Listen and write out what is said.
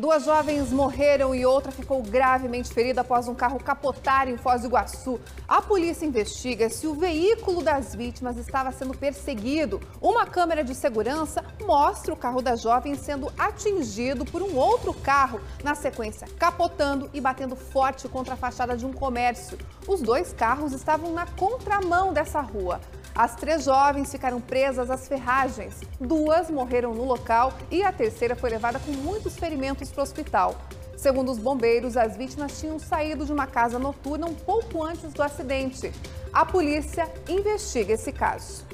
Duas jovens morreram e outra ficou gravemente ferida após um carro capotar em Foz do Iguaçu. A polícia investiga se o veículo das vítimas estava sendo perseguido. Uma câmera de segurança mostra o carro da jovem sendo atingido por um outro carro, na sequência capotando e batendo forte contra a fachada de um comércio. Os dois carros estavam na contramão dessa rua. As três jovens ficaram presas às ferragens. Duas morreram no local e a terceira foi levada com muitos ferimentos para o hospital. Segundo os bombeiros, as vítimas tinham saído de uma casa noturna um pouco antes do acidente. A polícia investiga esse caso.